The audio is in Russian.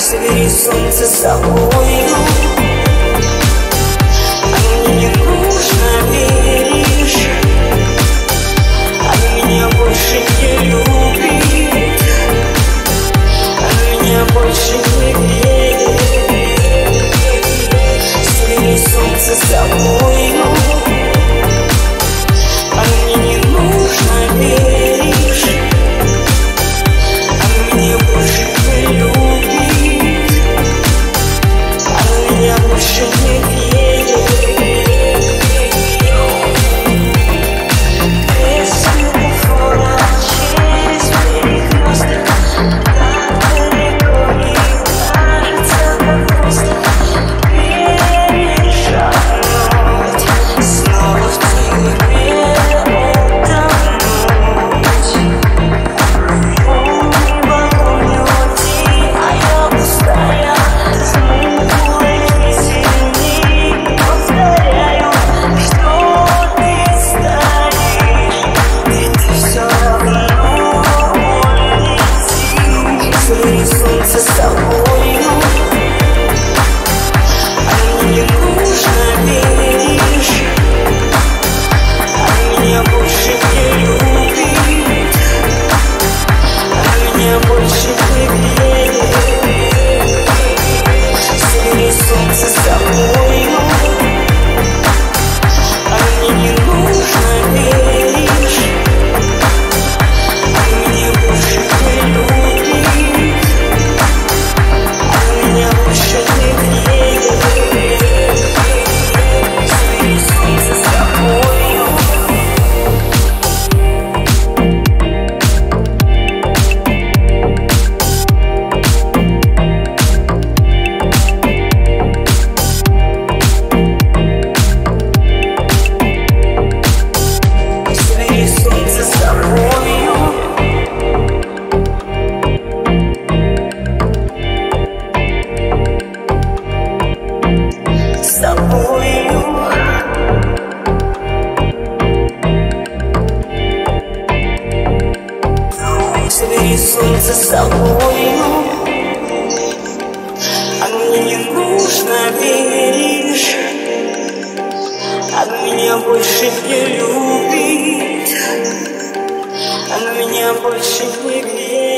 Собери солнце с собой Show me. собою А мне не нужно веришь Она меня больше не любит Она меня больше не верит